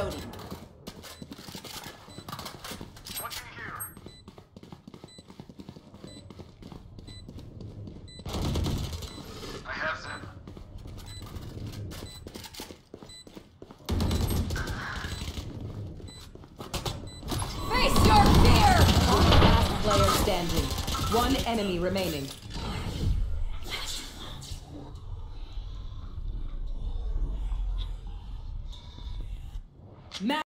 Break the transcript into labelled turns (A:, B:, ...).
A: Reloading.
B: Watching here. I.
A: Face your fear! Last player standing. One enemy remaining. Matt